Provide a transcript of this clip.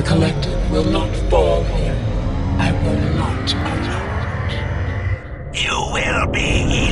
The collective will not fall here. I will not allow it. You will be